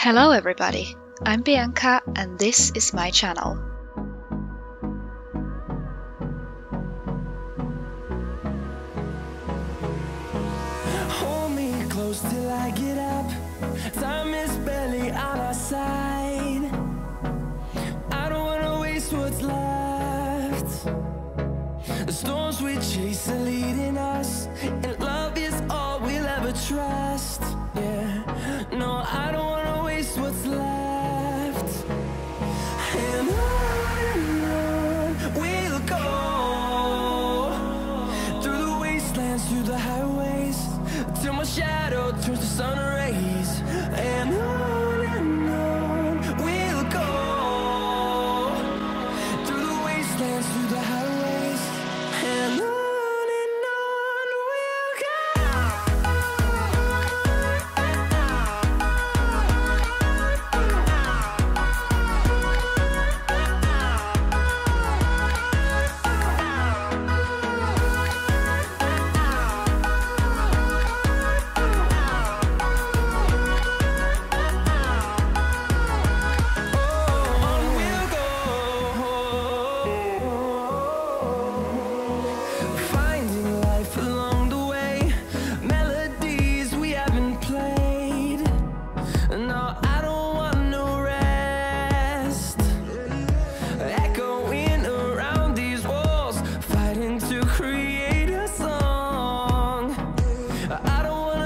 Hello everybody, I'm Bianca and this is my channel. Hold me close till I get up. Time is barely on our side. I don't wanna waste what's left. The storms we chase are leading us, and love And on